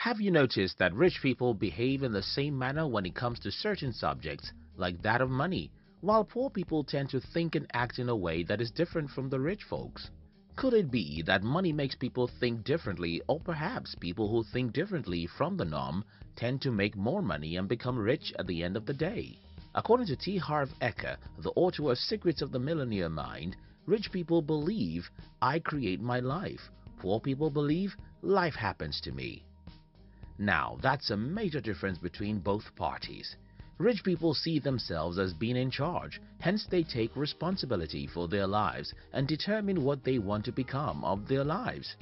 Have you noticed that rich people behave in the same manner when it comes to certain subjects, like that of money, while poor people tend to think and act in a way that is different from the rich folks? Could it be that money makes people think differently or perhaps people who think differently from the norm tend to make more money and become rich at the end of the day? According to T. Harv Eker, the author of Secrets of the Millionaire Mind, rich people believe I create my life. Poor people believe life happens to me. Now, that's a major difference between both parties. Rich people see themselves as being in charge, hence they take responsibility for their lives and determine what they want to become of their lives.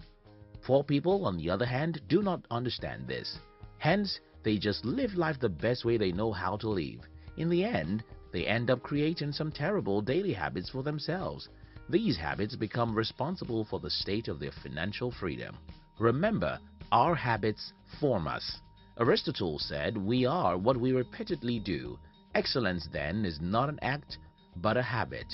Poor people, on the other hand, do not understand this. Hence, they just live life the best way they know how to live. In the end, they end up creating some terrible daily habits for themselves. These habits become responsible for the state of their financial freedom. Remember, our habits form us. Aristotle said we are what we repeatedly do. Excellence then is not an act, but a habit.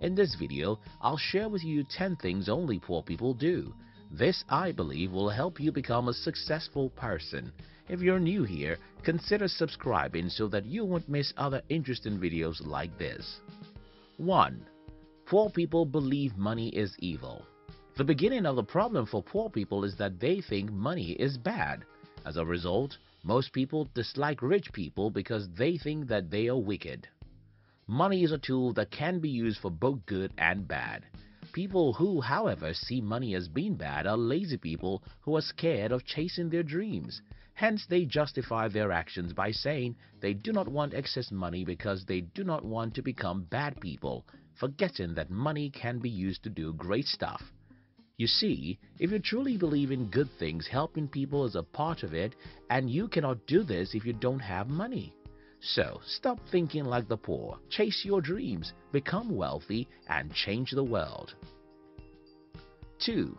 In this video, I'll share with you 10 things only poor people do. This, I believe, will help you become a successful person. If you're new here, consider subscribing so that you won't miss other interesting videos like this. 1. Poor people believe money is evil. The beginning of the problem for poor people is that they think money is bad. As a result, most people dislike rich people because they think that they are wicked. Money is a tool that can be used for both good and bad. People who, however, see money as being bad are lazy people who are scared of chasing their dreams. Hence, they justify their actions by saying they do not want excess money because they do not want to become bad people, forgetting that money can be used to do great stuff. You see, if you truly believe in good things, helping people is a part of it, and you cannot do this if you don't have money. So, stop thinking like the poor, chase your dreams, become wealthy, and change the world. 2.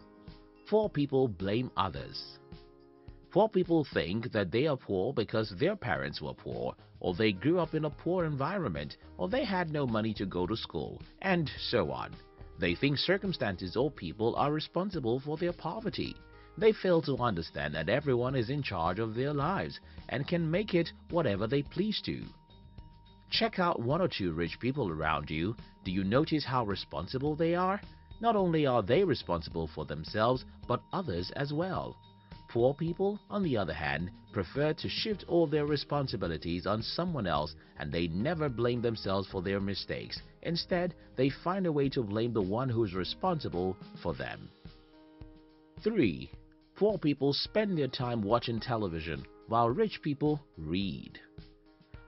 Poor people blame others. Poor people think that they are poor because their parents were poor, or they grew up in a poor environment, or they had no money to go to school, and so on. They think circumstances or people are responsible for their poverty. They fail to understand that everyone is in charge of their lives and can make it whatever they please to. Check out one or two rich people around you. Do you notice how responsible they are? Not only are they responsible for themselves, but others as well. Poor people, on the other hand, prefer to shift all their responsibilities on someone else and they never blame themselves for their mistakes. Instead, they find a way to blame the one who is responsible for them. 3. Poor people spend their time watching television, while rich people read.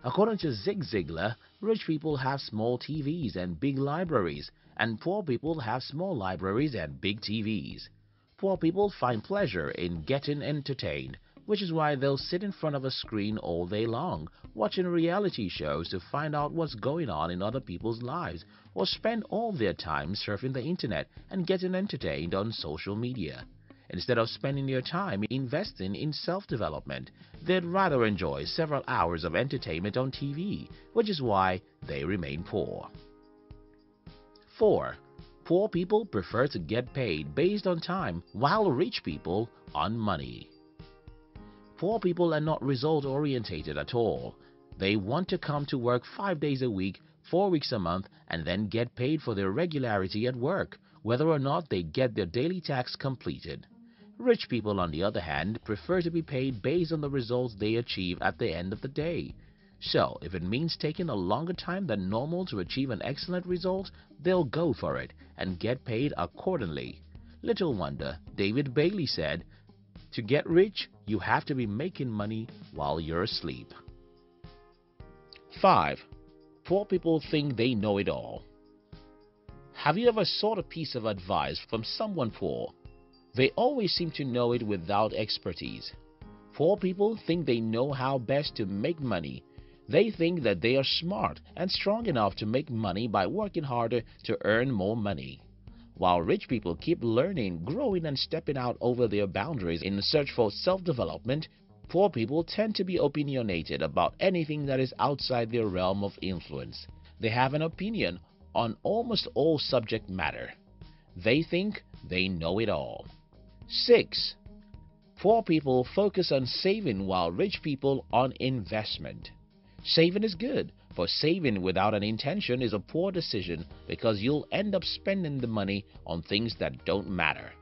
According to Zig Ziglar, rich people have small TVs and big libraries, and poor people have small libraries and big TVs. Poor people find pleasure in getting entertained, which is why they'll sit in front of a screen all day long, watching reality shows to find out what's going on in other people's lives, or spend all their time surfing the internet and getting entertained on social media. Instead of spending their time investing in self-development, they'd rather enjoy several hours of entertainment on TV, which is why they remain poor. 4. Poor people prefer to get paid based on time, while rich people on money. Poor people are not result-orientated at all. They want to come to work five days a week, four weeks a month, and then get paid for their regularity at work, whether or not they get their daily tasks completed. Rich people, on the other hand, prefer to be paid based on the results they achieve at the end of the day. So, if it means taking a longer time than normal to achieve an excellent result, they'll go for it and get paid accordingly. Little wonder, David Bailey said, To get rich, you have to be making money while you're asleep. 5. Poor people think they know it all. Have you ever sought a piece of advice from someone poor? They always seem to know it without expertise. Poor people think they know how best to make money they think that they are smart and strong enough to make money by working harder to earn more money. While rich people keep learning, growing and stepping out over their boundaries in search for self-development, poor people tend to be opinionated about anything that is outside their realm of influence. They have an opinion on almost all subject matter. They think they know it all. 6. Poor people focus on saving while rich people on investment. Saving is good, for saving without an intention is a poor decision because you'll end up spending the money on things that don't matter.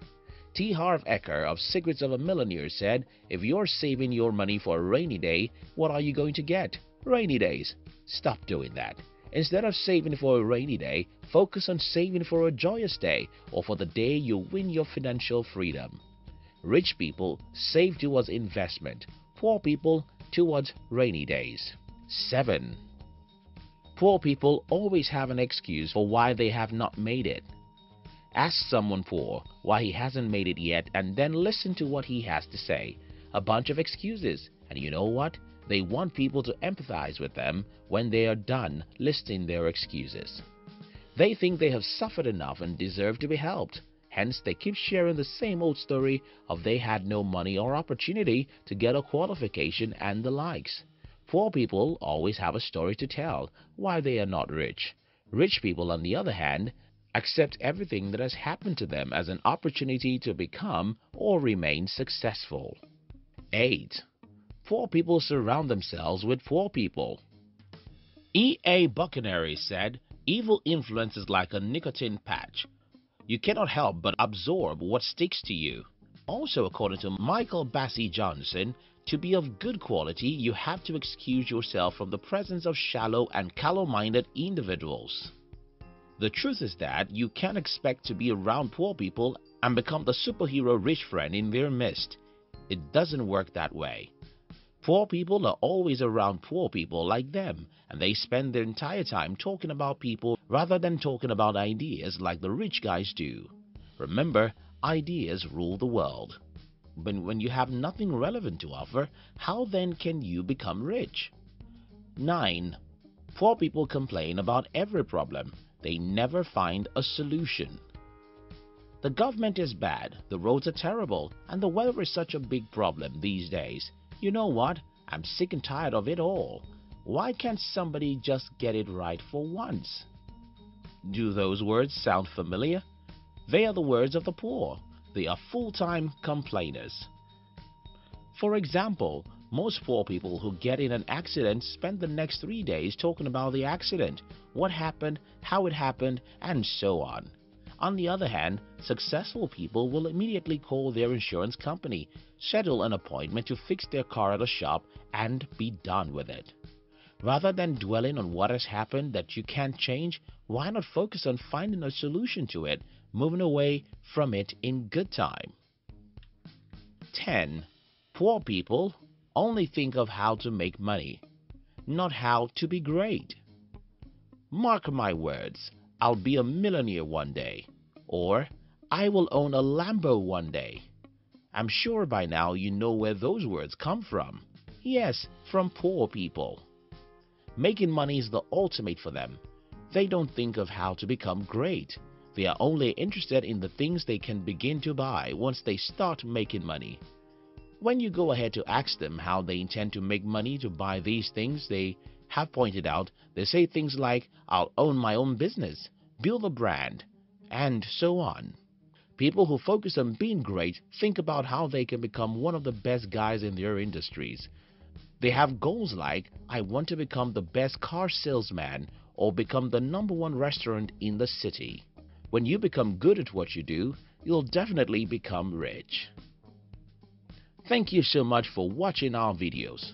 T. Harv Eker of Secrets of a Millionaire said, If you're saving your money for a rainy day, what are you going to get? Rainy days. Stop doing that. Instead of saving for a rainy day, focus on saving for a joyous day or for the day you win your financial freedom. Rich people save towards investment, poor people towards rainy days. 7. Poor people always have an excuse for why they have not made it. Ask someone poor why he hasn't made it yet and then listen to what he has to say. A bunch of excuses. And you know what? They want people to empathize with them when they are done listing their excuses. They think they have suffered enough and deserve to be helped. Hence, they keep sharing the same old story of they had no money or opportunity to get a qualification and the likes. Poor people always have a story to tell why they are not rich. Rich people, on the other hand, accept everything that has happened to them as an opportunity to become or remain successful. 8. Poor people surround themselves with poor people. E. A. Bucchianeri said, Evil influence is like a nicotine patch. You cannot help but absorb what sticks to you. Also, according to Michael Bassey Johnson, to be of good quality, you have to excuse yourself from the presence of shallow and callow-minded individuals. The truth is that you can't expect to be around poor people and become the superhero rich friend in their midst. It doesn't work that way. Poor people are always around poor people like them, and they spend their entire time talking about people rather than talking about ideas like the rich guys do. Remember, ideas rule the world. But when you have nothing relevant to offer, how then can you become rich? 9. Poor people complain about every problem they never find a solution. The government is bad, the roads are terrible, and the weather is such a big problem these days. You know what? I'm sick and tired of it all. Why can't somebody just get it right for once? Do those words sound familiar? They are the words of the poor. They are full-time complainers. For example, most poor people who get in an accident spend the next three days talking about the accident, what happened, how it happened, and so on. On the other hand, successful people will immediately call their insurance company, schedule an appointment to fix their car at a shop, and be done with it. Rather than dwelling on what has happened that you can't change, why not focus on finding a solution to it, moving away from it in good time? 10. Poor people only think of how to make money, not how to be great. Mark my words, I'll be a millionaire one day, or I will own a Lambo one day. I'm sure by now you know where those words come from. Yes, from poor people. Making money is the ultimate for them. They don't think of how to become great. They are only interested in the things they can begin to buy once they start making money. When you go ahead to ask them how they intend to make money to buy these things they have pointed out, they say things like, I'll own my own business, build a brand, and so on. People who focus on being great think about how they can become one of the best guys in their industries. They have goals like, I want to become the best car salesman or become the number one restaurant in the city. When you become good at what you do, you'll definitely become rich. Thank you so much for watching our videos.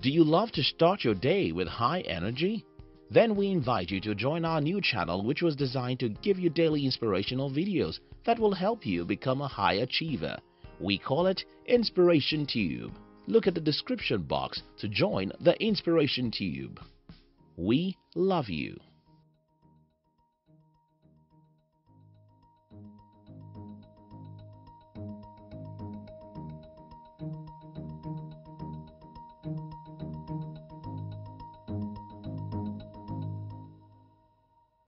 Do you love to start your day with high energy? Then we invite you to join our new channel which was designed to give you daily inspirational videos that will help you become a high achiever. We call it Inspiration Tube. Look at the description box to join the Inspiration Tube. We love you.